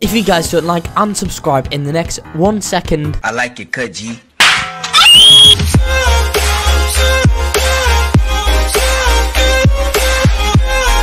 If you guys don't like and subscribe in the next one second, I like it, cut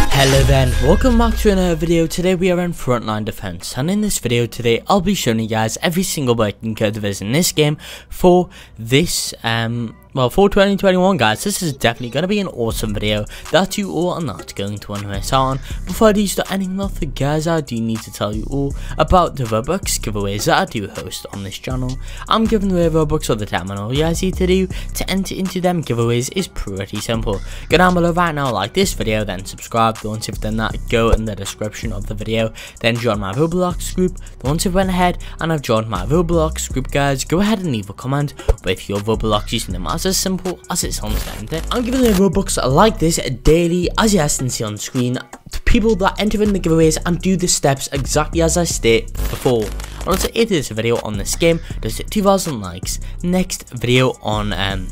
Hello then, welcome back to another video. Today we are in Frontline Defense and in this video today I'll be showing you guys every single breaking code there is in this game for this um well, for 2021 guys, this is definitely going to be an awesome video that you all are not going to want to miss on. Before I do start anything else guys, I do need to tell you all about the Robux giveaways that I do host on this channel. I'm giving away Robux all the time and all you guys need to do to enter into them giveaways is pretty simple. Go down below right now, like this video, then subscribe. Once you've done that, go in the description of the video, then join my Roblox group. Once you've went ahead and I've joined my Roblox group guys, go ahead and leave a comment with your Roblox username as as simple as it sounds there. I'm giving away Robux like this daily, as you can see on screen, to people that enter in the giveaways and do the steps exactly as I state before. Also, if this video on this game does 2,000 likes, next video on um,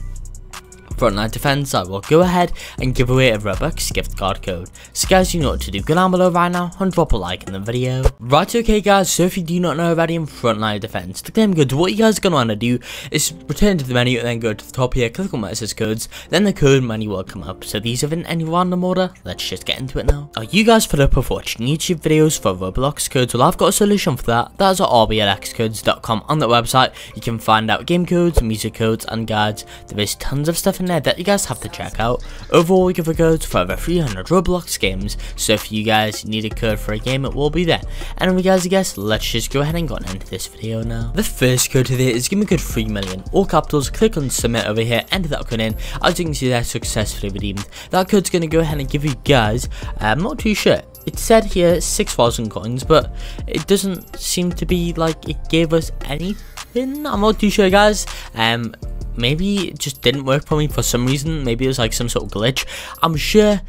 Frontline Defense, I will go ahead and give away a Robux gift card code. So guys, you know what to do. Go down below right now and drop a like in the video. Right, okay guys, so if you do not know already in Frontline Defense, the game good, what you guys are going to want to do is return to the menu and then go to the top here, click on message codes, then the code menu will come up. So these are in any random order. Let's just get into it now. Are you guys fed up of watching YouTube videos for Roblox codes? Well, I've got a solution for that. That is at rblxcodes.com. On that website, you can find out game codes, music codes, and guides. There is tons of stuff in there that you guys have to check out. Overall, we give a code for over 300 Roblox games, so if you guys need a code for a game, it will be there. Anyway guys, I guess let's just go ahead and go into this video now. The first code today is give me code 3 million. All capitals, click on submit over here, enter that code in. As you can see, that successfully redeemed. That code's going to go ahead and give you guys, I'm not too sure, it said here 6,000 coins, but it doesn't seem to be like it gave us anything. I'm not too sure, guys. Um, maybe it just didn't work for me for some reason. Maybe it was like some sort of glitch. I'm sure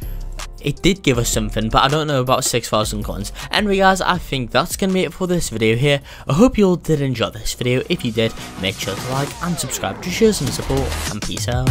it did give us something, but I don't know about 6,000 coins. Anyway guys, I think that's going to be it for this video here. I hope you all did enjoy this video. If you did, make sure to like and subscribe to show some support, and peace out.